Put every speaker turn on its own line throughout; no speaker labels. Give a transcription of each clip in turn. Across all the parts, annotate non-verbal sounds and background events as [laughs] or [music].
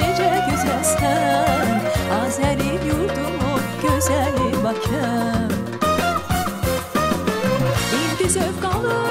necə gözəlsən Azəri yurdumun gözəli Bakım İndi zövq alıram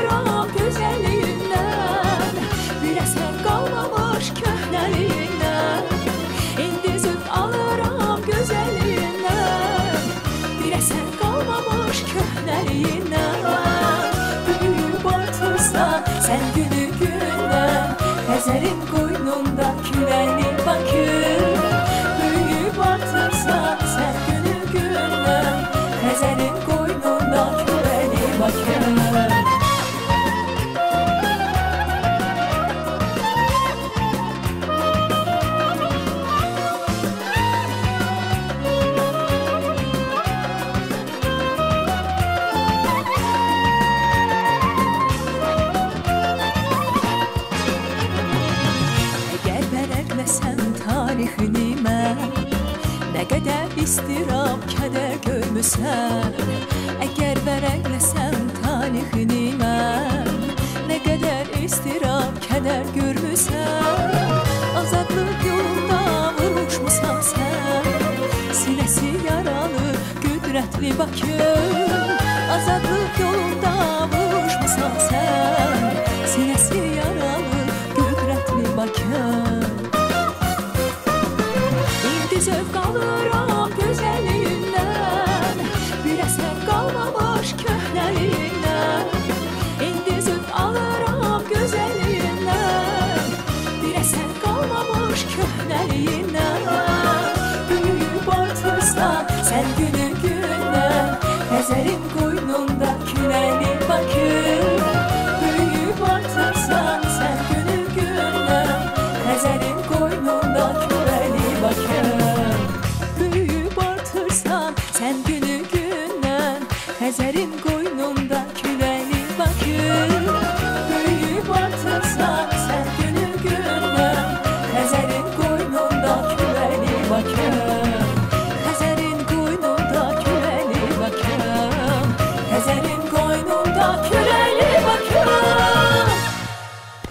görmüsən Əgər vərəqləsən tarixini mən Nə qədər istirab, kədər görmüsən Azadlıq yolunda vuruşmusan sən Sinəsi yaralı, qüdrətli Bakım Azadlıq yolunda vuruşmusan sən Sinəsi yaralı,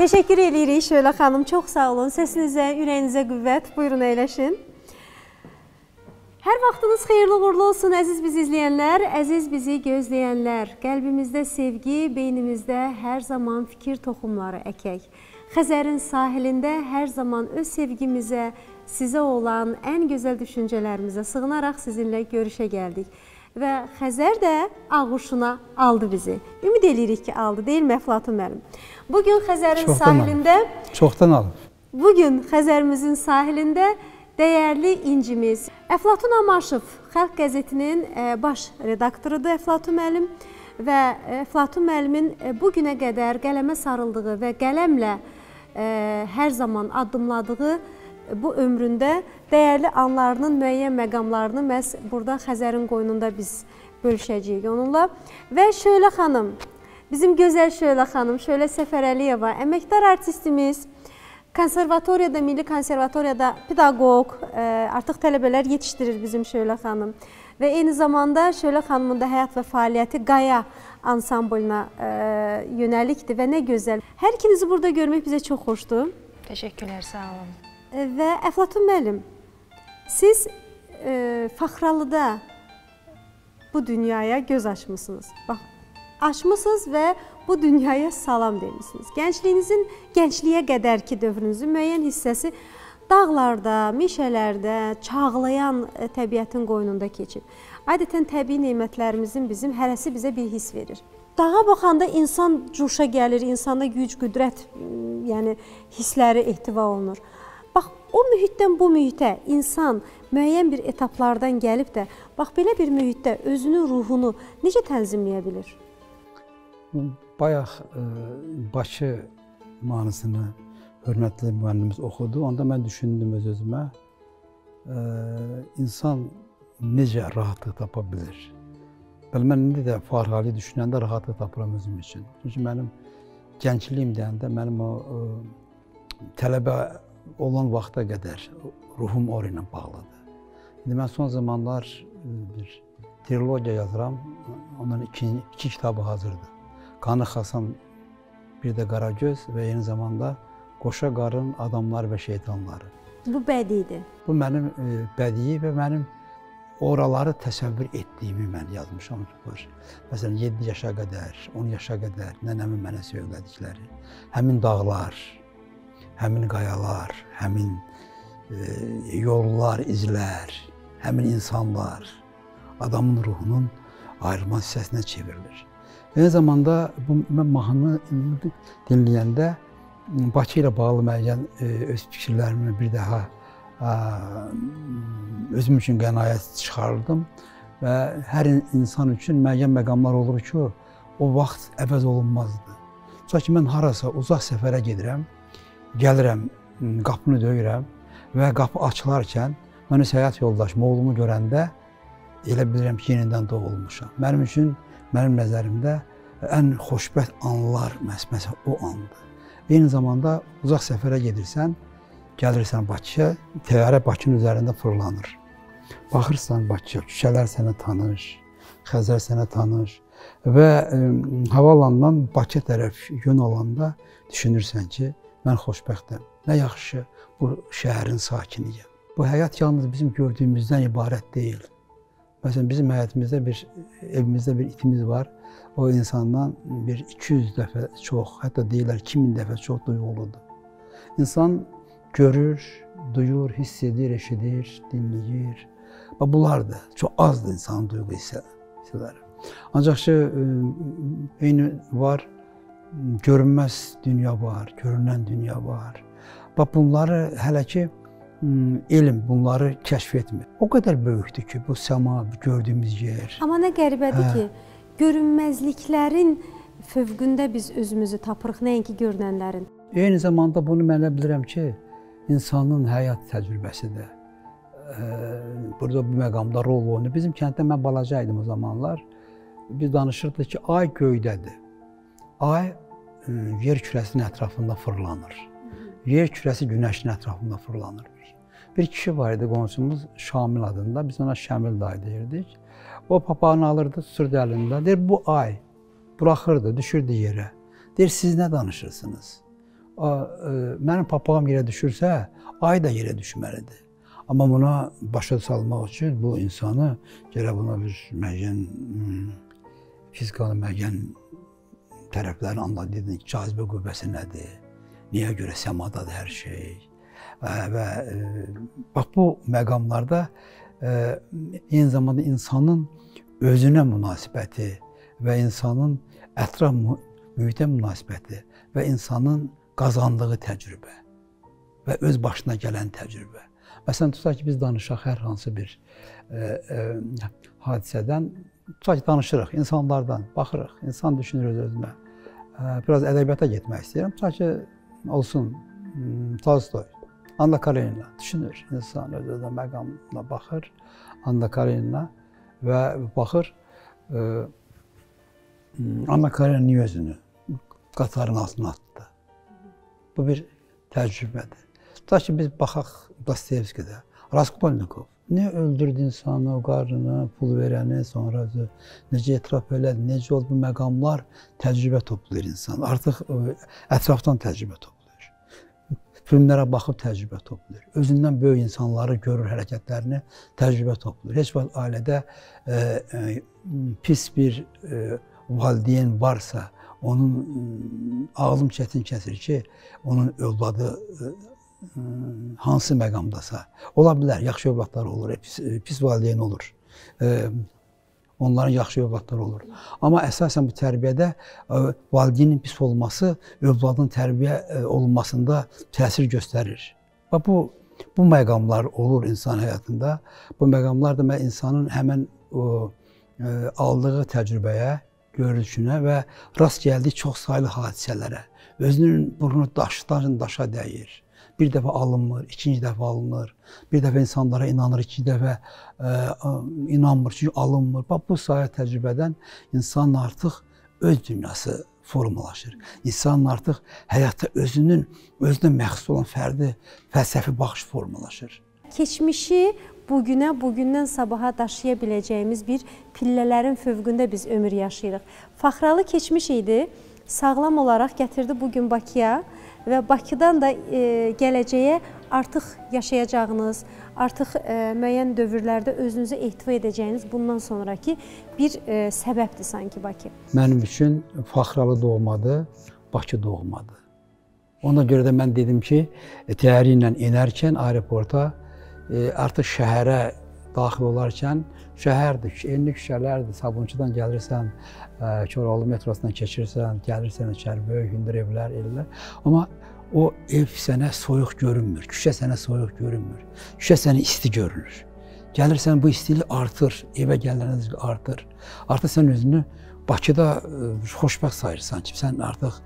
Təşəkkür eləyirik Şölə xanım. Çox sağ olun. Səsinizə, ürəyinizə qüvvət. Buyurun əyləşin. Hər vaxtınız xeyirli uğurlu olsun əziz bizi izləyənlər, əziz bizi gözləyənlər. Qəlbimizdə sevgi, beynimizdə hər zaman fikir toxumları əkək. Xəzərin sahilində hər zaman öz sevgimizə, sizə olan ən gözəl düşüncələrimizə sığınaraq sizinlə görüşə gəldik. Və Xəzər də ağuşuna aldı bizi. Ümid eləyirik ki, aldı, deyilmi Əflatun müəllim? Bu gün Xəzərin
Çoxdan
sahilində
alıb. Çoxdan alıb.
Bu gün Xəzərimizin sahilində dəyərli incimiz Əflatun Amaşov Xalq qəzetinin e, baş redaktorudur Əflatun müəllim və Əflatun müəllimin e, bu günə qədər qələmə sarıldığı və qələmlə e, hər zaman addımladığı bu ömründə dəyərli anlarının müəyyən məqamlarını məhz burada Xəzərin qoynunda biz bölüşəcəyik onunla və Şöylə xanım Bizim gözəl Şöylə xanım, Şöylə Səfərəliyeva, əməkdar artistimiz, konservatoriyada, Milli Konservatoriyada pedaqoq, ə, artıq tələbələr yetişdirir bizim Şöylə xanım. Və eyni zamanda Şöylə xanımın da həyat və fəaliyyəti Qaya ansamblına ə, yönəlikdir və nə gözəl. Hər ikinizi burada görmək bizə çox xoşdur.
Təşəkkürlər, sağ olun.
Və Əflatun müəllim, siz ə, Faxralıda bu dünyaya göz açmısınız. Bax, açmısınız və bu dünyaya salam demisiniz. Gəncliyinizin gəncliyə qədərki dövrünüzün müəyyən hissəsi dağlarda, meşələrdə, çağlayan ə, təbiətin qoynunda keçib. Adətən təbii nemətlərimizin bizim hərəsi bizə bir hiss verir. Dağa baxanda insan cuşa gəlir, insanda güc, qüdrət, yəni hissləri ehtiva olunur. O mühitdən bu mühitə insan müəyyən bir etaplardan gəlib də, bax belə bir mühitdə özünün ruhunu necə tənzimləyə bilir?
Bayaq ə, Bakı mahnısını hörmətli müəllimimiz oxudu. Onda mən düşündüm öz-özümə, ə, insan necə rahatlıq tapa bilər? Bəli, mən indi də Farhali düşünəndə rahatlıq tapıram özüm üçün. Çünki mənim gəncliyim deyəndə mənim o ə, tələbə olan vaxta qədər ruhum ora ilə bağlıdır. İndi mən son zamanlar ə, bir trilogiya yazıram. Onun iki, iki kitabı hazırdır. Qanı Xasan, bir də Qaragöz və eyni zamanda Qoşa qarın adamlar və şeytanları.
Bu bədidir.
Bu mənim e, bədii və mənim oraları təsəvvür etdiyimi mən yazmışam. Məsələn, 7 yaşa qədər, 10 yaşa qədər nənəmin mənə söylədikləri, həmin dağlar, həmin qayalar, həmin e, yollar, izlər, həmin insanlar adamın ruhunun ayrılmaz hissəsinə çevrilir. Eyni zamanda bu mən mahnını dinləyəndə Bakı ilə bağlı müəyyən e, öz fikirlərimi bir daha ə, özüm üçün qənaət çıxardım və hər insan üçün müəyyən məqamlar olur ki, o vaxt əvəz olunmazdır. Tutaq ki, mən harasa uzaq səfərə gedirəm, gəlirəm, qapını döyürəm və qapı açılarkən mən öz həyat yoldaşım, oğlumu görəndə elə bilirəm ki, yenidən doğulmuşam. Mənim üçün, mənim nəzərimdə ən xoşbəxt anlar məhz məsəl o andır. Eyni zamanda uzaq səfərə gedirsən, gəlirsən Bakıya, təyyarə Bakının üzərində fırlanır. Baxırsan Bakıya, küçələr sənə tanış, Xəzər sənə tanış və havalandan Bakı tərəf yön alanda düşünürsən ki, mən xoşbəxtəm. Nə yaxşı bu şəhərin sakiniyəm. Bu həyat yalnız bizim gördüyümüzdən ibarət deyil. Məsələn, bizim həyatımızda bir evimizdə bir itimiz var o insandan bir 200 dəfə çox, hətta deyirlər 2000 dəfə çox duyğuludur. İnsan görür, duyur, hiss edir, eşidir, dinləyir. Və bunlardır. Çox azdır insanın duyğu hissələri. Ancaq ki, eyni var, görünməz dünya var, görünən dünya var. Bax bunları hələ ki elm bunları kəşf etmir. O qədər böyükdür ki, bu səma, gördüyümüz yer.
Amma nə qəribədir hə. ki, görünməzliklərin fövqündə biz özümüzü tapırıq, nəinki görünənlərin.
Eyni zamanda bunu mən bilirəm ki, insanın həyat təcrübəsidir. Burada bu məqamda rol oynayır. Bizim kənddə mən balaca idim o zamanlar. Biz danışırdıq ki, ay göydədir. Ay yer kürəsinin ətrafında fırlanır. Yer kürəsi günəşin ətrafında fırlanır. Bir kişi var idi qonşumuz Şamil adında. Biz ona Şəmil dayı deyirdik. O papağanı alırdı, tuturdu əlində. Deyir, bu ay buraxırdı, düşürdü yerə. Deyir, siz nə danışırsınız? A, e, mənim papağım yerə düşürsə, ay da yerə düşməlidir. Amma buna başa salmaq üçün bu insanı gərək buna bir müəyyən fizikal müəyyən tərəfləri anladın. Cazibə qüvvəsi nədir? Niyə görə səmadadır hər şey? Və, e, bax bu məqamlarda eyni zamanda insanın özünə münasibəti və insanın ətraf mühitə münasibəti və insanın qazandığı təcrübə və öz başına gələn təcrübə. Məsələn, tutaq ki, biz danışaq hər hansı bir ə, ə, hadisədən, tutaq ki, danışırıq insanlardan, baxırıq, insan düşünür öz-özünə. Biraz ədəbiyyata getmək istəyirəm. Tutaq ki, olsun Tolstoy, Anna Karenina düşünür. İnsan öz-özünə məqamına baxır. Anna Karenina və baxır e, Anna Karenina özünü qatarın altına atdı? Bu bir təcrübədir. Ta ki biz baxaq Dostoyevskidə, Raskolnikov Niyə öldürdü insanı, o qarını, pul verəni, sonra necə etiraf elədi, necə oldu bu məqamlar təcrübə toplayır insan. Artıq e, ətrafdan təcrübə toplayır filmlərə baxıb təcrübə toplayır. Özündən böyük insanları görür, hərəkətlərini təcrübə toplayır. Heç vaxt ailədə e, e, pis bir e, valideyn varsa, onun e, ağlım çətin kəsir ki, onun övladı e hansı məqamdasa, ola bilər, yaxşı övladlar olur, pis, e, pis valideyn olur. E, onların yaxşı övladları olur. Amma əsasən bu tərbiyədə e, valideynin pis olması övladın tərbiyə e, olunmasında təsir göstərir. Və bu bu məqamlar olur insan həyatında. Bu məqamlar da insanın həmin o ə, e, aldığı təcrübəyə, görüşünə və rast gəldiyi çox saylı hadisələrə, özünün burnu daşdan daşa dəyir bir dəfə alınmır, ikinci dəfə alınır. Bir dəfə insanlara inanır, ikinci dəfə ə, e, inanmır, çünki alınmır. Bax bu sayı təcrübədən insan artıq öz dünyası formalaşır. İnsanın artıq həyatda özünün özünə məxsus olan fərdi fəlsəfi baxış formalaşır.
Keçmişi bu günə, bu gündən sabaha daşıya biləcəyimiz bir pillələrin fövqündə biz ömür yaşayırıq. Faxralı keçmiş idi, sağlam olaraq gətirdi bu gün Bakıya və Bakıdan da e, gələcəyə artıq yaşayacağınız, artıq e, müəyyən dövrlərdə özünüzü ehtiva edəcəyiniz bundan sonrakı bir e, səbəbdir sanki Bakı.
Mənim üçün Faxralı doğmadı, Bakı doğmadı. Ona görə də mən dedim ki, təyyarə ilə enərkən aeroporta artıq şəhərə daxil olarkən şəhərdir, enli küçələrdir. Sabunçudan gəlirsən, Koroğlu metrosundan keçirsən, gəlirsən içəri böyük hündür evlər, ellər. Amma o ev sənə soyuq görünmür, küçə sənə soyuq görünmür. Küçə sənə isti görünür. Gəlirsən bu istilik artır, evə gələnəcə artır. Artıq sən özünü Bakıda e, xoşbəxt sayırsan ki, sən artıq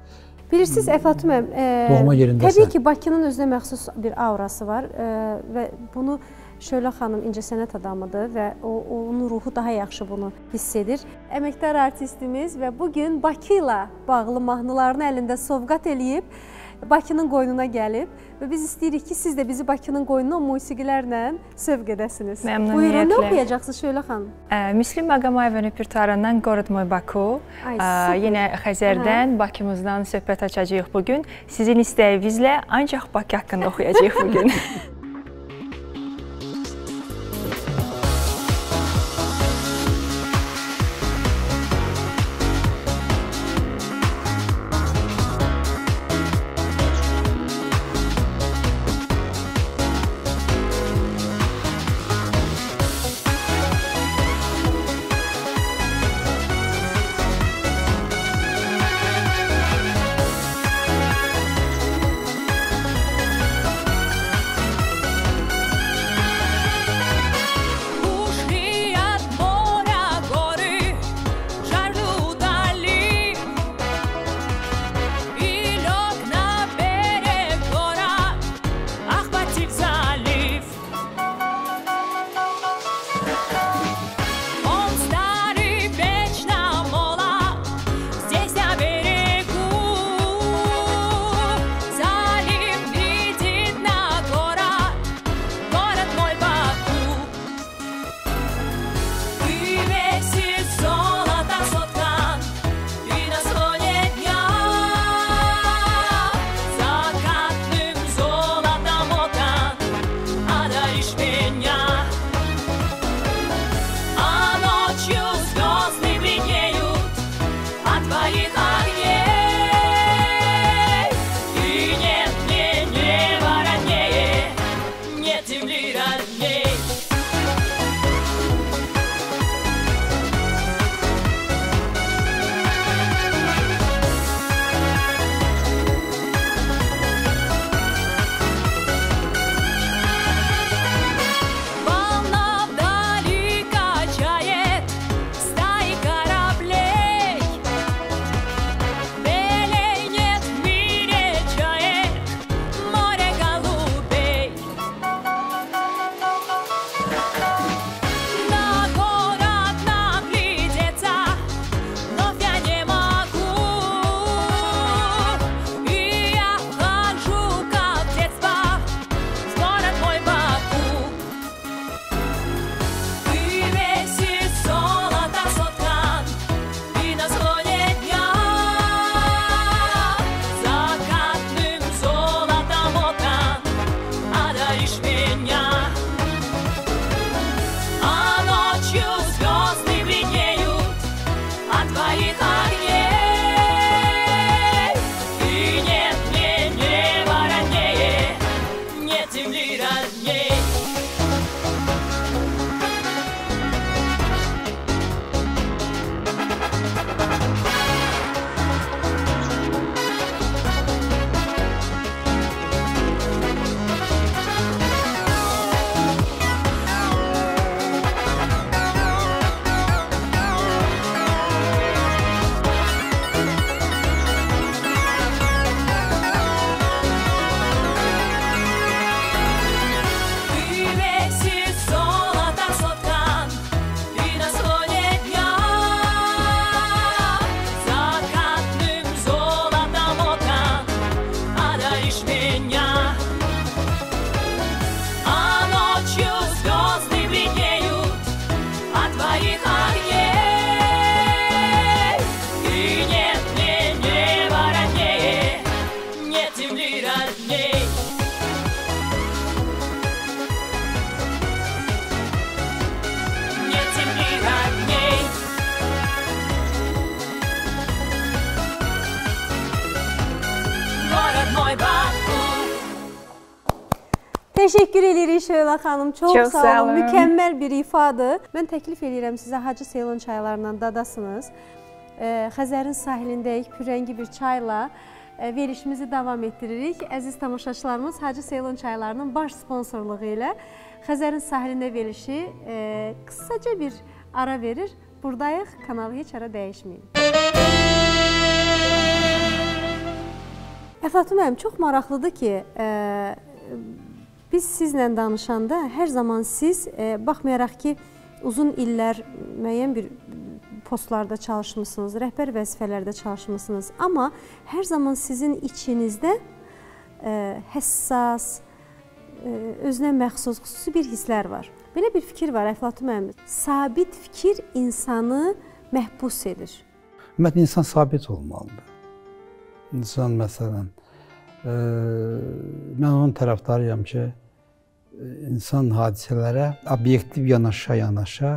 Bilirsiniz Əflatun müəllim, e, təbii ki, Bakının özünə məxsus bir aurası var e, və bunu Şöylə xanım incəsənət adamıdır və o onun ruhu daha yaxşı bunu hiss edir. Əməkdar artistimiz və bu gün Bakı ilə bağlı mahnılarını əlində sovqat eləyib Bakının qoynuna gəlib və biz istəyirik ki, siz də bizi Bakının qoynuna musiqilərlə sövq edəsiniz.
Məmnuniyyətlə.
Buyurun, nə oxuyacaqsınız Şöylə xanım?
Müslim Maqamayevin repertuarından Gorod Moy Baku.
Ay,
yenə Xəzərdən, Bakımızdan söhbət açacağıq bu gün. Sizin istəyinizlə ancaq Bakı haqqında oxuyacağıq bu [laughs]
Şöylə xanım. Çox,
Çox
sağ,
sağ
olun.
olun.
Mükəmməl bir ifadə. Mən təklif edirəm sizə Hacı Seylon çaylarından dadasınız. Xəzərin sahilindəyik, pürrəngi bir çayla e, verilişimizi davam etdiririk. Əziz tamaşaçılarımız Hacı Seylon çaylarının baş sponsorluğu ilə Xəzərin sahilində verilişi e, qısaca bir ara verir. Buradayıq, kanalı heç ara dəyişməyin. Əflatun müəllim, çox maraqlıdır ki, e, biz sizlə danışanda hər zaman siz e, baxmayaraq ki, uzun illər müəyyən bir postlarda çalışmısınız, rəhbər vəzifələrdə çalışmısınız, amma hər zaman sizin içinizdə e, həssas, e, özünə məxsus xüsusi bir hisslər var. Belə bir fikir var Əflatun müəllim. Sabit fikir insanı məhbus edir.
Ümumiyyətlə insan sabit olmalıdır. İnsan məsələn, e, mən onun tərəfdarıyam ki, insan hadisələrə obyektiv yanaşa-yanaşa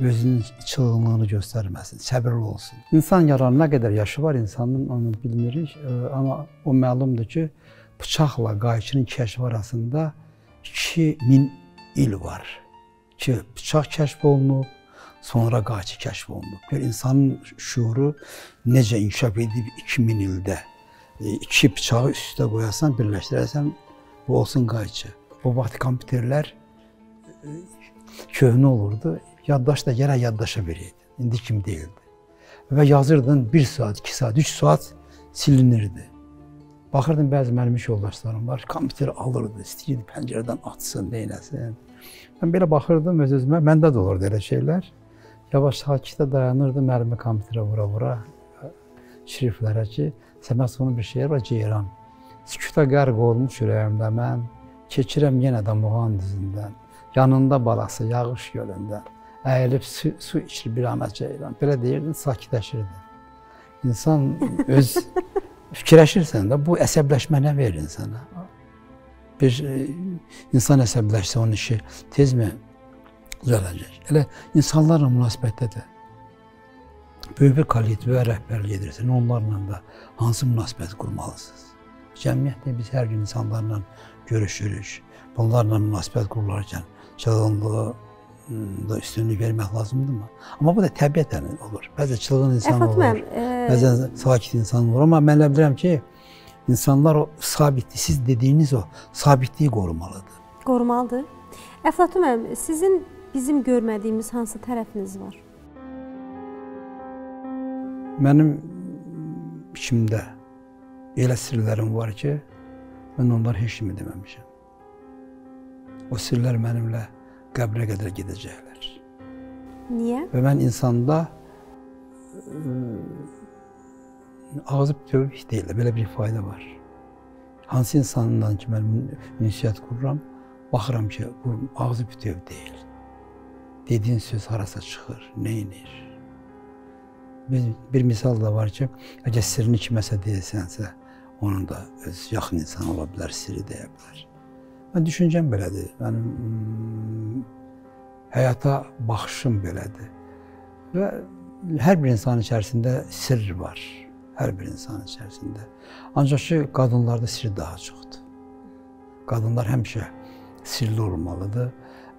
özünün çılğınlığını göstərməsin, səbirli olsun. İnsan yaranana qədər yaşı var insanın, onu bilmirik, amma o məlumdur ki, bıçaqla qayçının kəşfi arasında 2000 il var ki, bıçaq kəşf olunub, sonra qayçı kəşf olunub. Gör insanın şuuru necə inkişaf edib 2000 ildə. E, iki bıçağı üst-üstə qoyasan, birləşdirəsən, bu olsun qayçı. O vaxt kompüterlər e, köhnə olurdu. Yaddaş da gərək yaddaşa verirdi. İndi kim deyildi. Və yazırdın 1 saat, 2 saat, 3 saat silinirdi. Baxırdım bəzi mənim iş yoldaşlarım var, kompüteri alırdı, istəyirdi pəncərədən açsın, neynəsin. Mən belə baxırdım öz-özümə, məndə də olurdu elə şeylər. Yavaş sakitə dayanırdım, əlimi kompüterə vura-vura şriflərə ki, səmət sonu bir şey var, ceyran. Sükuta qərq olmuş ürəyimdə mən, keçirəm yenə də muğan düzündən. Yanında balası yağış gölündə, əyilib su, su içir bir ana ceyran. Belə deyirdin, sakitləşirdin. İnsan [laughs] öz fikirləşirsən də bu əsəbləşmə nə verir insana? Bir e, insan əsəbləşsə onun işi tezmi düzələcək? Elə insanlarla münasibətdə də böyük bir kollektivə rəhbərlik edirsən, onlarla da hansı münasibət qurmalısınız? Cəmiyyətdə biz hər gün insanlarla görüşürük. Bunlarla münasibət qurularkən çılğınlığı da üstünlük vermək lazımdırmı? Amma bu da təbiətən olur. Bəzən çılğın insan
Əflatun
olur.
e,
Bəzən sakit insan olur, amma mən elə bilirəm ki, insanlar o sabitlik, siz dediyiniz o sabitliyi qorumalıdır.
qorumalıdır. Əflatun müəllim, sizin bizim görmədiyimiz hansı tərəfiniz var?
Mənim içimdə elə sirlərim var ki, mən onlar heç kimi deməmişəm. O sirlər mənimlə qəbrə qədər gedəcəklər.
Niyə?
Və mən insanda ə, ağzı bütövlük deyil, belə bir fayda var. Hansı insanla ki, mən ünsiyyət qururam, baxıram ki, bu ağzı bütöv deyil. Dediyin söz harasa çıxır, neynir? Bir, bir misal da var ki, əgər sirrini kiməsə deyilsənsə, onun da öz yaxın insan ola bilər, sirri deyə bilər. Mən düşüncəm belədir. Mənim mm, həyata baxışım belədir. Və hər bir insan içərisində sirr var. Hər bir insan içərisində. Ancaq ki, qadınlarda sirr daha çoxdur. Qadınlar həmişə sirli olmalıdır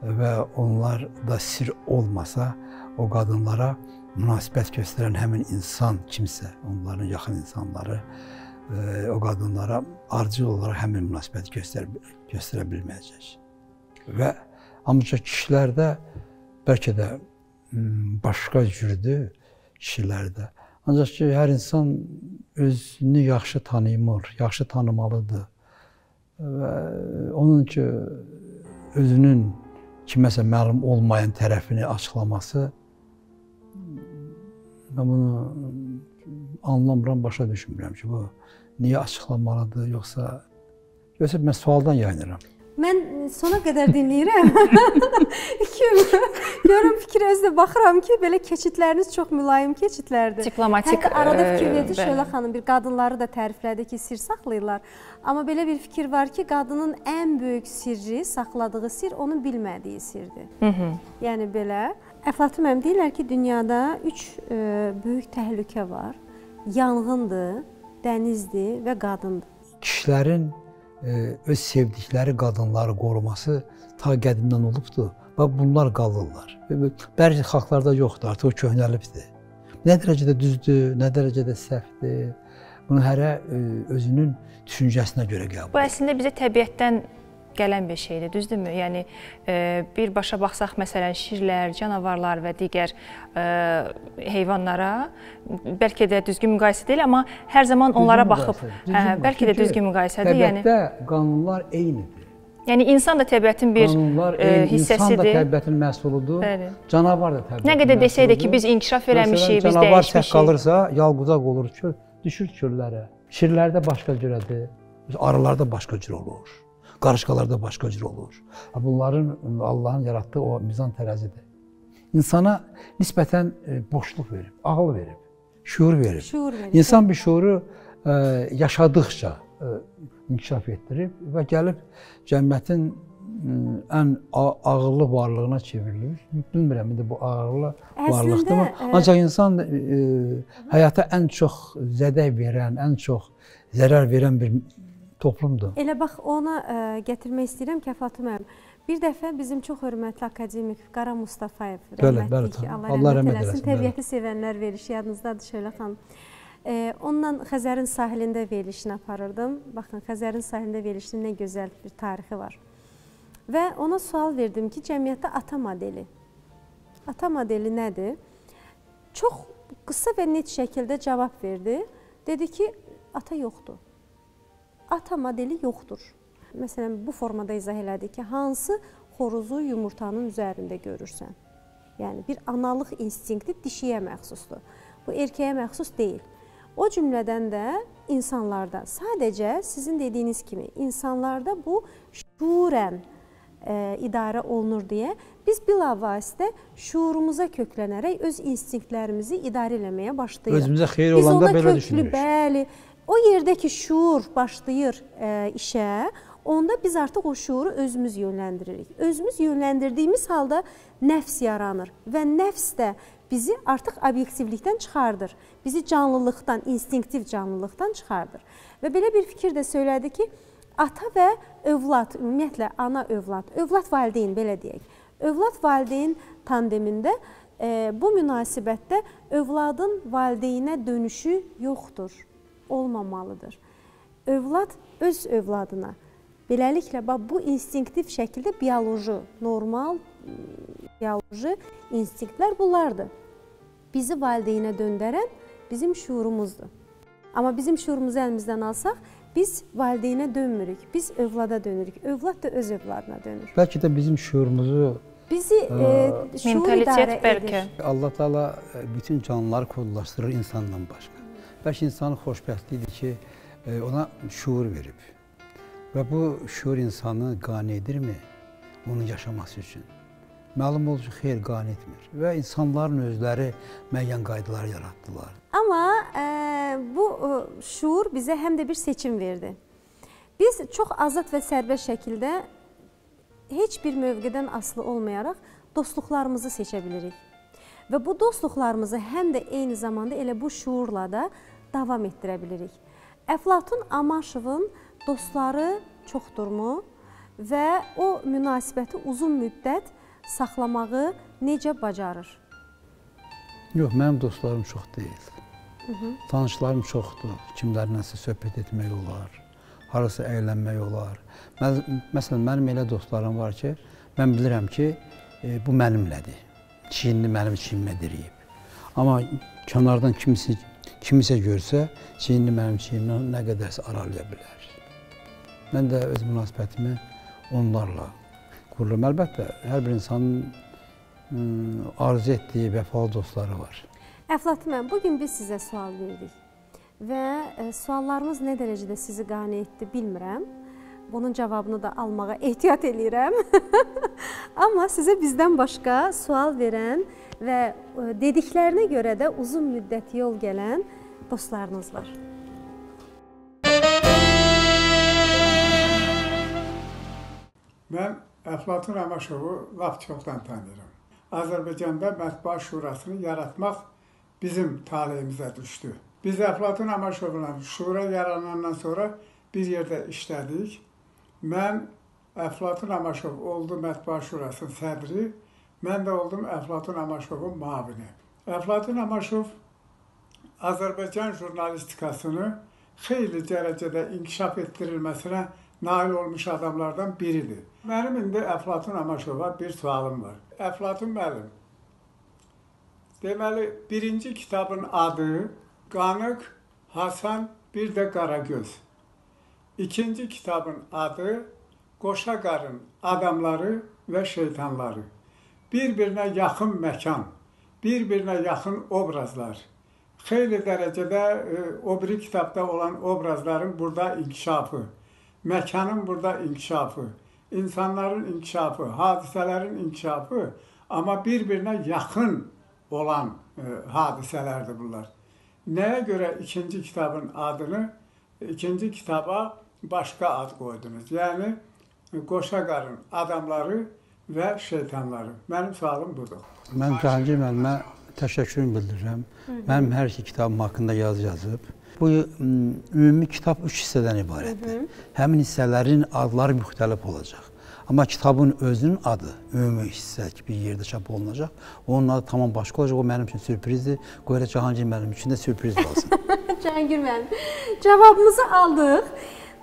və onlar da sir olmasa, o qadınlara münasibət göstərən həmin insan kimsə, onların yaxın insanları e, o qadınlara ardıcıl olaraq həmin münasibət göstər göstərə bilməyəcək. Və ancaq kişilərdə bəlkə də başqa cürdür kişilərdə. Ancaq ki, hər insan özünü yaxşı tanımır, yaxşı tanımalıdır. Və onun ki, özünün kiməsə məlum olmayan tərəfini açıqlaması mən bunu anlamıram, başa düşmürəm ki, bu niyə açıqlamalıdır, yoxsa Görsə mən sualdan yayınıram.
Mən sona qədər dinləyirəm. [laughs] Kim görüm fikir özdə baxıram ki, belə keçidləriniz çox mülayim keçidlərdir.
Diplomatik,
Hətta arada fikir
e,
verdi
bəli.
Şölə xanım bir qadınları da təriflədi ki, sir saxlayırlar. Amma belə bir fikir var ki, qadının ən böyük sirri, saxladığı sir onun bilmədiyi sirdir.
Mhm.
Yəni belə Əflatun müəllim deyirlər ki, dünyada 3 e, böyük təhlükə var. Yanğındır, dənizdir və qadındır.
Kişilərin e, öz sevdikləri qadınları qoruması ta qədimdən olubdu. Bax bunlar qalırlar. Bəzi xalqlarda yoxdur, artıq o köhnəlibdir. Nə dərəcədə düzdür, nə dərəcədə səhvdir. Bunu hərə e, özünün düşüncəsinə görə qəbul
Bu əslində bizə təbiətdən gələn bir şeydir, düzdürmü? Yəni e, birbaşa baxsaq məsələn şirlər, canavarlar və digər e, heyvanlara bəlkə də düzgün müqayisə deyil, amma hər zaman onlara baxıb, hə, bəlkə də düzgün müqayisədir. Yəni
Təbiətdə qanunlar eynidir.
yəni insan da təbiətin bir
qanunlar
e,
eyni, insan da
hissəsidir.
təbiətin məhsuludur.
Bəli.
Canavar da təbiətin
Nə qədər desək də ki, biz inkişaf eləmişik, biz
canavar səhv
dəyişmişik.
qalırsa, yalquzaq olur, düşür çöllərə. Şirlərdə başqa cürədir. Arılarda başqa cür olur. Qarışqalarda başqa cür olur. Bunların Allahın yaratdığı o mizan tərəzidir. İnsana nisbətən e, boşluq verib, ağıl verib, şuur verib.
Şuur verir.
İnsan bir şuuru e, yaşadıkça e, inkişaf etdirib və gəlib cəmiyyətin ən ağıllı varlığına çevrilir. Bilmirəm indi bu ağıllı varlıqdırmı? Ancaq insan e, həyata ən çox zədək verən, ən çox zərər verən bir toplumdur.
Elə bax ona ə, gətirmək istəyirəm ki, Fatma müəllim. Bir dəfə bizim çox hörmətli akademik Qara Mustafayev
Bəli,
rəhmətli
bəli,
ki,
tamam.
Allah,
Allah
rəhmət
rəhmət
eləsin. Təbiəti sevənlər verilişi yadınızdadır Şölə xanım. E, onunla Xəzərin sahilində verilişini aparırdım. Baxın, Xəzərin sahilində verilişinin nə gözəl bir tarixi var. Və ona sual verdim ki, cəmiyyətdə ata modeli. Ata modeli nədir? Çox qısa və net şəkildə cavab verdi. Dedi ki, ata yoxdur. Ata modeli yoxdur. Məsələn, bu formada izah elədi ki, hansı xoruzu yumurtanın üzərində görürsən? Yəni bir analıq instinkti dişiyə məxsusdur. Bu erkəyə məxsus deyil. O cümlədən də insanlarda sadəcə sizin dediyiniz kimi insanlarda bu şuurən e, idarə olunur deyə biz bilavasitə şuurumuza köklənərək öz instinktlərimizi idarə etməyə başlayırıq.
Özümüzə xeyir
Biz
olanda belə düşünürük.
Bəli. O yerdə ki şuur başlayır e, işə, onda biz artıq o şuuru özümüz yönləndiririk. Özümüz yönləndirdiyimiz halda nəfs yaranır və nəfs də bizi artıq obyektivlikdən çıxardır. Bizi canlılıqdan, instinktiv canlılıqdan çıxardır. Və belə bir fikir də söylədi ki, ata və övlad, ümumiyyətlə ana övlad, övlad valideyn belə deyək. Övlad valideyn tandemində e, bu münasibətdə övladın valideynə dönüşü yoxdur, olmamalıdır. Övlad öz övladına beləliklə bax bu instinktiv şəkildə bioloji, normal m, bioloji instinktlər bunlardır. Bizi valideynə döndərən bizim şuurumuzdur. Amma bizim şuurumuzu əlimizdən alsaq, biz valideynə dönmürük, biz övlada dönürük. Övlad da öz övladına dönür.
Bəlkə də bizim şuurumuzu
Bizi e, şuur
Mentalitet
idarə
bəlkə.
edir.
Allah Taala e, bütün canlıları kodlaşdırır insandan başqa. Bəlkə insanın xoşbəxtliyidir ki, e, ona şuur verib. Və bu şuur insanı qane edirmi onun yaşaması üçün? Məlum olur ki, xeyr qane etmir. Və insanların özləri müəyyən qaydalar yaratdılar.
Amma e, bu e, şuur bizə həm də bir seçim verdi. Biz çox azad və sərbəst şəkildə heç bir mövqedən asılı olmayaraq dostluqlarımızı seçə bilirik. Və bu dostluqlarımızı həm də eyni zamanda elə bu şuurla da davam etdirə bilirik. Əflatun Amaşovun dostları çoxdurmu və o münasibəti uzun müddət saxlamağı necə bacarır?
Yox, mənim dostlarım çox deyil. Tanışlarım çoxdur. Kimlərlənsə söhbət etmək olar, harasa əylənmək olar. Məs məsələn, mənim elə dostlarım var ki, mən bilirəm ki, e, bu mənimlədir. Çiyinini mənim çiynimə diriyib. Amma kənardan kimisi kimisə görsə, çiyinini mənim çiynimdən nə qədərsə aralaya bilər. Mən də öz münasibətimi onlarla qururam. Əlbəttə, hər bir insanın arzu etdiyi vəfalı dostları var.
Əflatun müəllim, bu gün biz sizə sual verdik və suallarımız nə dərəcədə sizi qane etdi bilmirəm. Bunun cavabını da almağa ehtiyat eləyirəm. [laughs] Amma sizə bizdən başqa sual verən və e, dediklərinə görə də uzun müddət yol gələn dostlarınız var.
Mən Əflatun Əmaşovu lap çoxdan tanıyıram. Azərbaycanda mətbuat şurasını yaratmaq bizim taleyimizə düşdü. Biz Əflatun Əmaşovla şura yaranandan sonra bir yerdə işlədik. Mən Əflatun Əmaşov oldu mətbuat şurasının sədri, mən də oldum Əflatun Əmaşovun müavini. Əflatun Əmaşov Azərbaycan jurnalistikasını xeyli dərəcədə inkişaf etdirilməsinə nail olmuş adamlardan biridir. Mənim indi Əflatun Amaşova bir sualım var. Əflatun müəllim, deməli birinci kitabın adı Qanıq, Hasan, bir də Qaragöz. İkinci kitabın adı Qoşaqarın adamları və şeytanları. Bir-birinə yaxın məkan, bir-birinə yaxın obrazlar. Xeyli dərəcədə e, o biri kitabda olan obrazların burada inkişafı, məkanın burada inkişafı, insanların inkişafı, hadisələrin inkişafı, amma bir-birinə yaxın olan e, hadisələrdir bunlar. Nəyə görə ikinci kitabın adını ikinci kitaba başqa ad qoydunuz? Yəni Qoşaqarın adamları və şeytanları. Mənim sualım budur.
Mən Cahangir müəllimə təşəkkürümü bildirirəm. Mənim hər iki kitabım haqqında yazı yazıb. Bu ümumi kitab üç hissədən ibarətdir. Həmin hissələrin adları müxtəlif olacaq. Amma kitabın özünün adı ümumi hissə bir yerdə çap olunacaq. Onun adı tamam başqa olacaq. O mənim üçün sürprizdir. Qoy elə Cahangir müəllim üçün də sürpriz olsun. [laughs]
Cahangir müəllim, cavabımızı aldıq.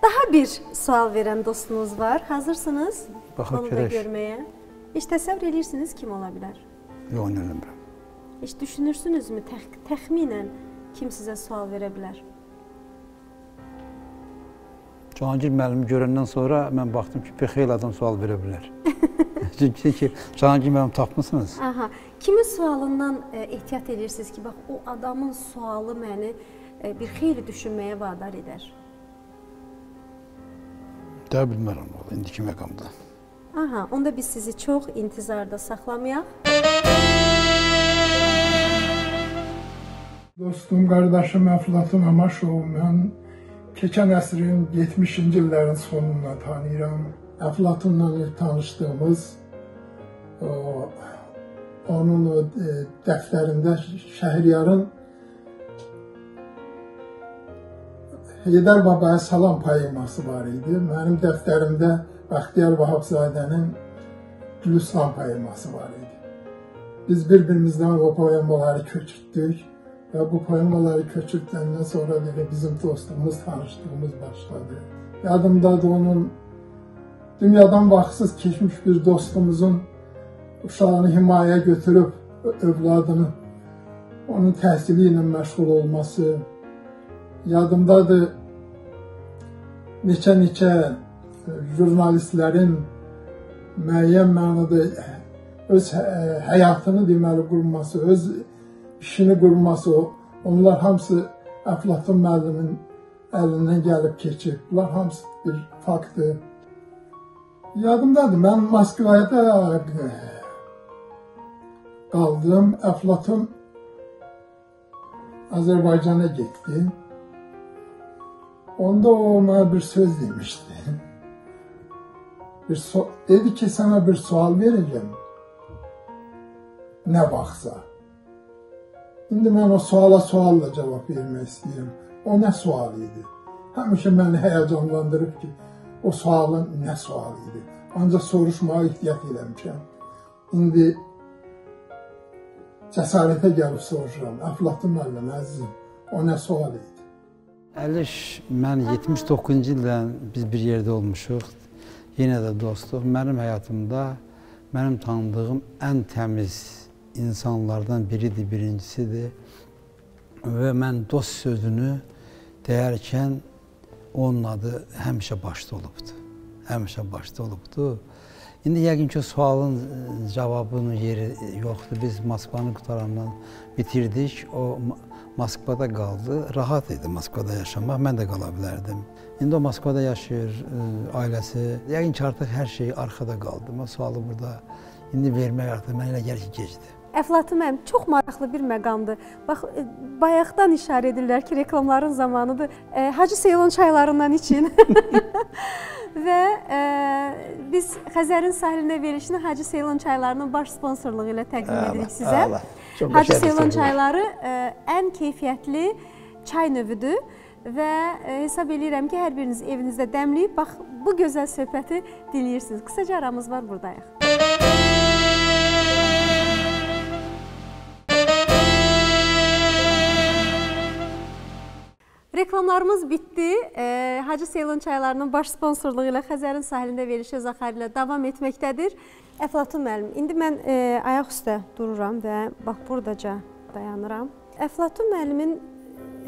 Daha bir sual verən dostunuz var. Hazırsınız?
Baxaq
Onu da
görək.
görməyə. Heç təsəvvür edirsiniz kim ola bilər?
Yox, inanmıram.
Heç düşünürsünüzmü təx təxminən kim sizə sual verə bilər?
Cahangir müəllimi görəndən sonra mən baxdım ki, bir xeyli adam sual verə bilər. [laughs] Çünki ki, Cahangir müəllim tapmısınız?
Aha, kimin sualından e, ehtiyat edirsiniz ki, bax o adamın sualı məni e, bir xeyli düşünməyə vadar edər.
Də bilmərəm o indiki məqamda.
Aha, onda biz sizi çox intizarda saxlamayaq.
Dostum, qardaşım Əflatun Amaşov, mən keçən əsrin 70-ci illərin sonunda tanıyıram. Əflatunla ilk tanışdığımız o, onun o, e, dəftərində Şəhriyarın Heydər Babaya salam poeması var idi. Mənim dəftərimdə Bəxtiyar Vahabzadənin Gülüstan poeması var idi. Biz bir-birimizdən o poemaları köçürtdük və bu poemaları köçürtdəndən sonra belə bizim dostluğumuz, tanışlığımız başladı. Yadımdadır onun dünyadan vaxtsız keçmiş bir dostumuzun uşağını himayəyə götürüb övladını onun təhsili ilə məşğul olması, yadımdadır neçə-neçə jurnalistlərin müəyyən mənada öz hə- həyatını deməli qurması, öz işini qurması, onlar hamısı Əflatun müəllimin əlindən gəlib keçib. Bunlar hamısı bir faktdır. Yadımdadır, mən Moskvada qaldım. Əflatun Azərbaycana getdi. Onda o mənə bir söz demişdi. Bir so dedi ki, sana bir sual vereceğim. Ne baksa. İndi mən o suala sualla cavab vermək istəyirəm. O nə sual idi? Həmişə məni həyəcanlandırıb ki, o sualın nə sual idi? Ancaq soruşmağa ehtiyat eləmişəm. İndi cəsarətə gəlib soruşuram. Əflatun müəllim, əzizim, o nə sual idi?
Əliş, mən 79-cu ildən biz bir yerdə olmuşuq. Yenə də dostluq. Mənim həyatımda mənim tanıdığım ən təmiz insanlardan biridir, birincisidir. Və mən dost sözünü deyərkən onun adı həmişə başda olubdu. Həmişə başda olubdu. İndi yəqin ki, sualın cavabının yeri yoxdur. Biz Moskvanı qutarandan bitirdik. O Moskvada qaldı. Rahat idi Moskvada yaşamaq. Mən də qala bilərdim. İndi o Moskvada yaşayır, ə, ailəsi. Yəqin ki, artıq hər şey arxada qaldı. Mən sualı burada indi vermək artıq mənə elə gəlir ki, gecdir.
Əflatun müəllim çox maraqlı bir məqamdır. Bax e, bayaqdan işarə edirlər ki, reklamların zamanıdır. E, Hacı Seylon çaylarından için. [laughs] Və e, biz Xəzərin sahilinə verilişini Hacı Seylon çaylarının baş sponsorluğu ilə təqdim edirik sizə.
Allah.
Hacı
edirəm.
çayları e, ən keyfiyyətli çay növüdür və e, hesab eləyirəm ki, hər biriniz evinizdə dəmləyib bax bu gözəl söhbəti dinləyirsiniz. Qısaca aramız var burdayıq. Reklamlarımız bitdi. E, Hacı Seylon çaylarının baş sponsorluğu ilə Xəzərin sahilində veriliş öz axarı ilə davam etməkdədir. Əflatun müəllim, indi mən e, ayaq üstə dururam və bax burdaca dayanıram. Əflatun müəllimin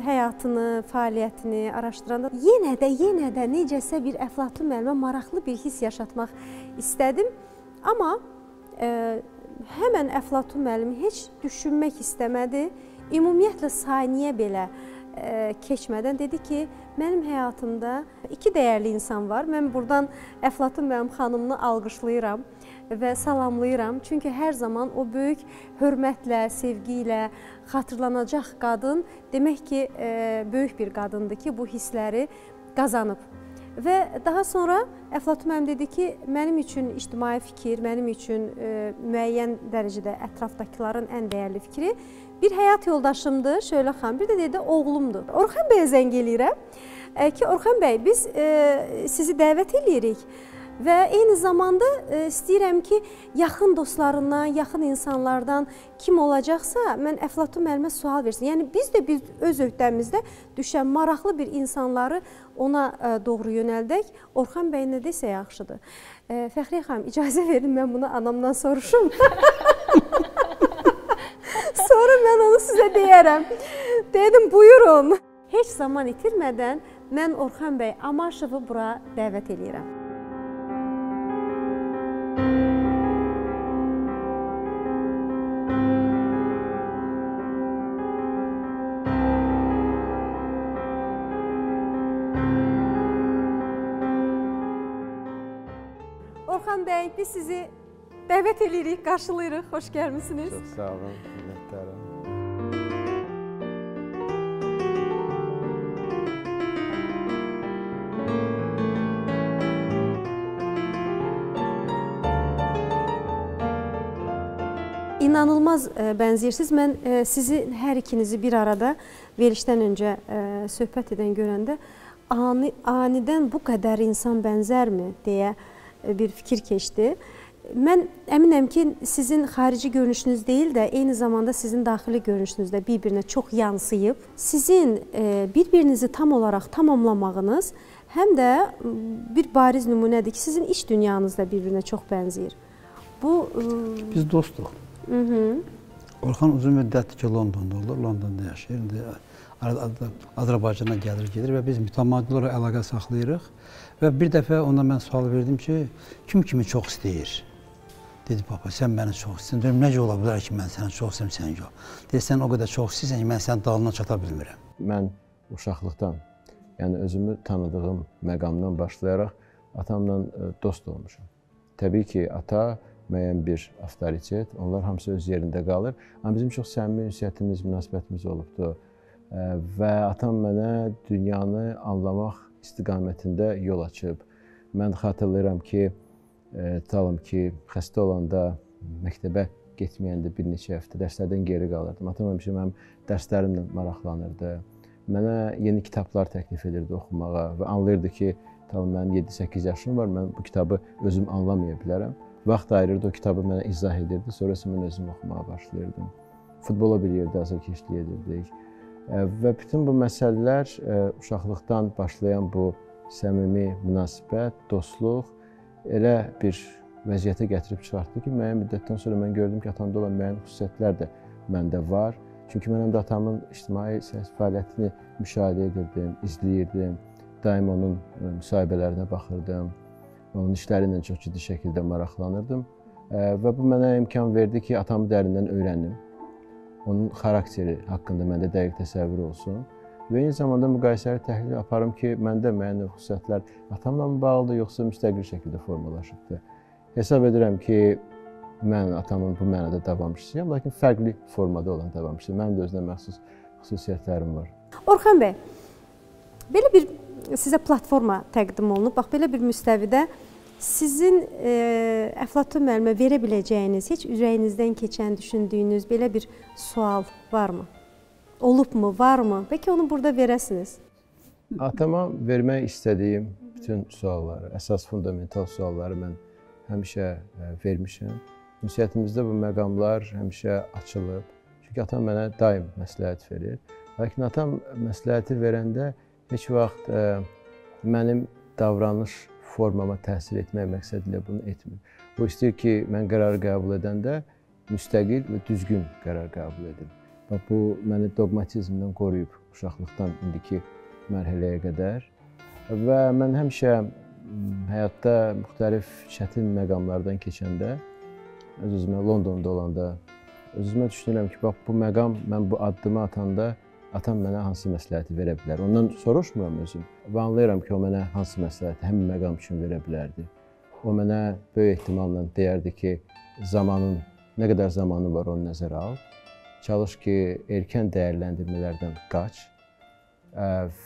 həyatını, fəaliyyətini araşdıranda yenə də, yenə də necəsə bir Əflatun müəllimə maraqlı bir hiss yaşatmaq istədim. Amma e, həmən Əflatun müəllim heç düşünmək istəmədi. Ümumiyyətlə saniyə belə ə, keçmədən dedi ki, mənim həyatımda iki dəyərli insan var. Mən burdan Əflatun müəllim xanımını alqışlayıram və salamlayıram. Çünki hər zaman o böyük hörmətlə, sevgi ilə xatırlanacaq qadın demək ki, ə, böyük bir qadındır ki, bu hissləri qazanıb. Və daha sonra Əflatun müəllim dedi ki, mənim üçün ictimai fikir, mənim üçün ə, müəyyən dərəcədə ətrafdakıların ən dəyərli fikri bir həyat yoldaşımdır Şöylə xanım, bir də dedi oğlumdur. Orxan bəyə zəng eləyirəm ə, ki, Orxan bəy, biz sizi dəvət eləyirik və eyni zamanda ə, istəyirəm ki, yaxın dostlarından, yaxın insanlardan kim olacaqsa, mən Əflatun müəllimə sual versin. Yəni biz də biz öz öhdəmizdə düşən maraqlı bir insanları ona ə, doğru yönəldək. Orxan bəy nə desə yaxşıdır. Ə, Fəxriyə xanım, icazə verin mən bunu anamdan soruşum. [laughs] Sonra mən onu sizə deyərəm. Dedim, buyurun. Heç zaman itirmədən mən Orxan bəy Amaşovu bura dəvət eləyirəm. Biz sizi dəvət eləyirik, qarşılayırıq. Xoş gəlmisiniz.
Çox sağ olun, minnətdaram.
İnanılmaz ə, bənzəyirsiniz. Mən ə, sizi hər ikinizi bir arada verilişdən öncə ə, söhbət edən görəndə ani anidən bu qədər insan bənzərmi deyə ə, bir fikir keçdi. Mən əminəm ki, sizin xarici görünüşünüz deyil də, eyni zamanda sizin daxili görünüşünüz də bir-birinə çox yansıyıb. Sizin ə, bir-birinizi tam olaraq tamamlamağınız həm də bir bariz nümunədir ki, sizin iş dünyanız da bir-birinə çox bənzəyir. Bu
Biz dostuq.
-hı.
Orxan uzun müddətdir ki, Londonda olur, Londonda yaşayır. İndi Azərbaycana gəlir, gedir və biz mütəmadi olaraq əlaqə saxlayırıq. Və bir dəfə ona mən sual verdim ki, kim kimi çox istəyir? Dedi, papa, sən məni çox istəyirsən. Dedim, necə ola bilər ki, mən səni çox istəyirəm, sən yox. Dedi, sən o qədər çox istəyirsən ki, mən sənin dalına çata bilmirəm.
Mən uşaqlıqdan, yəni özümü tanıdığım məqamdan başlayaraq atamla ə, dost olmuşam. Təbii ki, ata müəyyən bir avtoritet, onlar hamısı öz yerində qalır. Amma bizim çox səmimi ünsiyyətimiz, münasibətimiz olubdu. Ə, Və atam mənə dünyanı anlamaq istiqamətində yol açıb. Mən xatırlayıram ki, ə, tutalım ki, xəstə olanda məktəbə getməyəndə bir neçə həftə dərslərdən geri qalırdım. Atam həmişə mənim dərslərimlə maraqlanırdı. Mənə yeni kitablar təklif edirdi oxumağa və anlayırdı ki, tamam mənim 7-8 yaşım var, mən bu kitabı özüm anlamaya bilərəm. Vaxt ayırırdı, o kitabı mənə izah edirdi, sonrası mən özüm oxumağa başlayırdım. Futbola bir yerdə azarkeşlik edirdik. Və bütün bu məsələlər uşaqlıqdan başlayan bu səmimi münasibət, dostluq elə bir vəziyyətə gətirib çıxartdı ki, müəyyən müddətdən sonra mən gördüm ki, atamda olan müəyyən xüsusiyyətlər də məndə var. Çünki mən həm də atamın ictimai fəaliyyətini müşahidə edirdim, izləyirdim. Daim onun müsahibələrinə baxırdım. Onun işləri ilə çox ciddi şəkildə maraqlanırdım. Və bu mənə imkan verdi ki, atamı dərindən öyrənim. Onun xarakteri haqqında məndə dəqiq təsəvvür olsun. Və eyni zamanda müqayisəli təhlil aparım ki, məndə müəyyən xüsusiyyətlər atamla mı bağlıdır, yoxsa müstəqil şəkildə formalaşıbdır. Hesab edirəm ki, mən atamın bu mənada davamçısıyam, lakin fərqli formada olan davamçısıyam. Mənim də özünə məxsus xüsusiyyətlərim var.
Orxan bəy, belə bir sizə platforma təqdim olunub. Bax belə bir müstəvidə sizin e, Əflatun müəllimə verə biləcəyiniz, heç ürəyinizdən keçən, düşündüyünüz belə bir sual varmı? Olubmu, varmı? Bəlkə onu burada verəsiniz.
Atama vermək istədiyim bütün sualları, əsas fundamental sualları mən həmişə ə, vermişəm. Ünsiyyətimizdə bu məqamlar həmişə açılıb. Çünki atam mənə daim məsləhət verir. Lakin atam məsləhəti verəndə heç vaxt ə, mənim davranış formama təsir etmək məqsədilə bunu etmir. O istəyir ki, mən qərarı qəbul edəndə müstəqil və düzgün qərar qəbul edim. Və bu məni doqmatizmdən qoruyub uşaqlıqdan indiki mərhələyə qədər. Və mən həmişə həyatda müxtəlif çətin məqamlardan keçəndə öz-özümə Londonda olanda öz-özümə düşünürəm ki, bax bu məqam mən bu addımı atanda atam mənə hansı məsləhəti verə bilər? Ondan soruşmuram özüm. Və anlayıram ki, o mənə hansı məsləhəti həmin məqam üçün verə bilərdi. O mənə böyük ehtimalla deyərdi ki, zamanın nə qədər zamanı var onu nəzərə al. Çalış ki, erkən dəyərləndirmələrdən qaç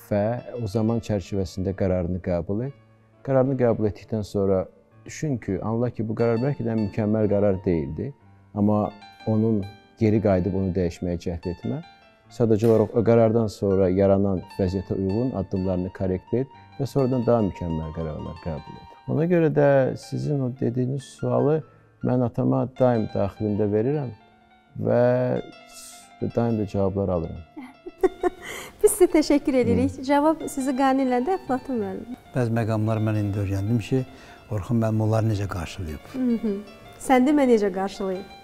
və o zaman çərçivəsində qərarını qəbul et. Qərarını qəbul etdikdən sonra düşün ki, anla ki, bu qərar bəlkə də mükəmməl qərar deyildi, amma onun geri qayıdıb onu dəyişməyə cəhd etmə Sadəcə olaraq o qərardan sonra yaranan vəziyyətə uyğun addımlarını korrekt et və sonradan daha mükəmməl qərarlar qəbul et. Ona görə də sizin o dediyiniz sualı mən atama daim daxilində verirəm və daim də cavablar alıram. [laughs]
Biz sizə təşəkkür edirik. Cavab sizi qane elədi Əflatun müəllim.
Bəzi məqamlar mən indi öyrəndim ki, Orxun müəllim onları necə qarşılayıb.
Sən demə necə qarşılayıb.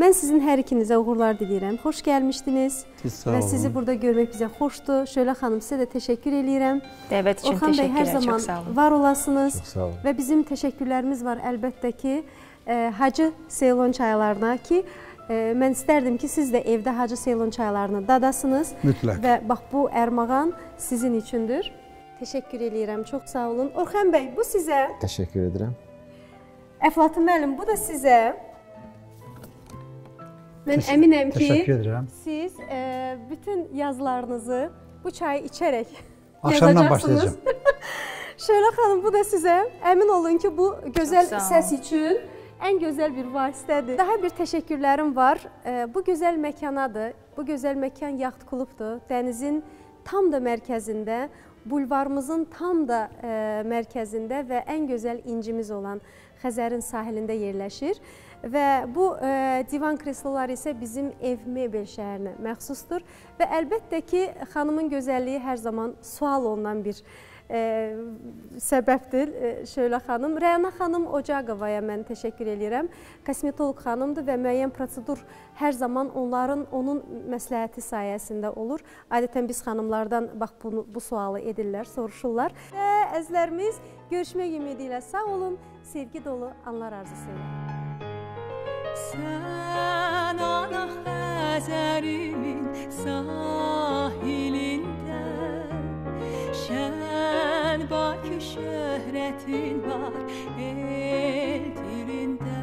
Mən sizin hər ikinizə uğurlar diləyirəm. Xoş gəlmişdiniz.
Siz sağ olun.
Və sizi burada görmək bizə xoşdur. Şölə xanım sizə də təşəkkür eləyirəm.
Dəvət üçün
Orxan bəy, hər zaman
çox sağ olun.
var olasınız.
Çox sağ olun.
Və bizim təşəkkürlərimiz var əlbəttə ki, ə, Hacı Seylon çaylarına ki, ə, mən istərdim ki, siz də evdə Hacı Seylon çaylarını dadasınız.
Mütləq.
Və bax bu ərmağan sizin üçündür. Təşəkkür eləyirəm. Çox sağ olun. Orxan bəy, bu sizə.
Təşəkkür edirəm.
Əflatun müəllim, bu da sizə. Mən Təş əminəm ki, siz e, bütün yazılarınızı bu çayı içərək
Axşamdan başlayacağam. [laughs]
Şölə xanım, bu da sizə. Əmin olun ki, bu gözəl səs üçün ən gözəl bir vasitədir. Daha bir təşəkkürlərim var. E, bu gözəl məkanadır. Bu gözəl məkan yaxt klubdur. Dənizin tam da mərkəzində, bulvarımızın tam da e, mərkəzində və ən gözəl incimiz olan Xəzərin sahilində yerləşir. Və bu e, divan kresloları isə bizim ev mebel şəhərinə məxsusdur və əlbəttə ki, xanımın gözəlliyi hər zaman sual olunan bir e, səbəbdir e, Şöylə xanım. Rəyana xanım Ocaqovaya mən təşəkkür edirəm. Kosmetoloq xanımdır və müəyyən prosedur hər zaman onların onun məsləhəti sayəsində olur. Adətən biz xanımlardan bax bunu bu sualı edirlər, soruşurlar. Və əzlərimiz görüşmək ümidi ilə sağ olun, sevgi dolu anlar arzusu ilə.
Sen ana Xəzərimin sahilində Şən Bakı şöhrətin var el dilində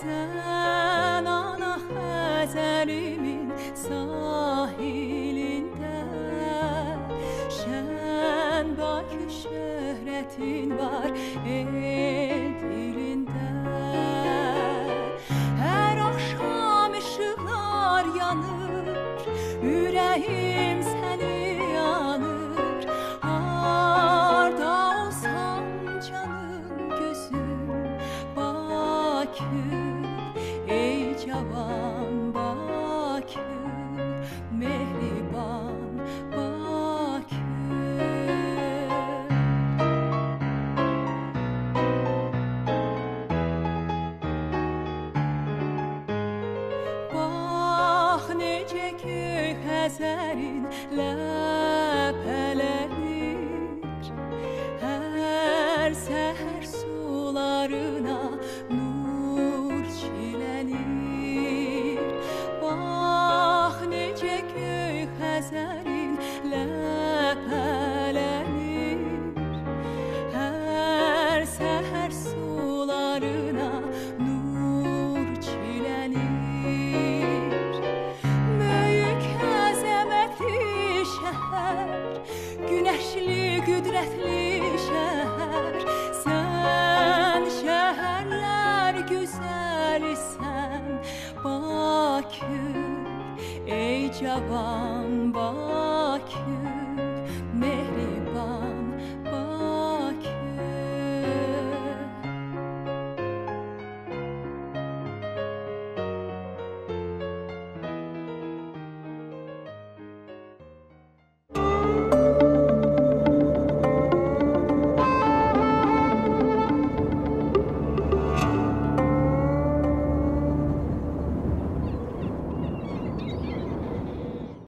Sən ana Xəzərimin sahilində Şən Bakı şöhrətin var el Bax necə ki Xəzərin ləpələnir